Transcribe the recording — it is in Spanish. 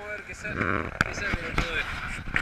Vamos a ver qué sale, qué sale con todo esto.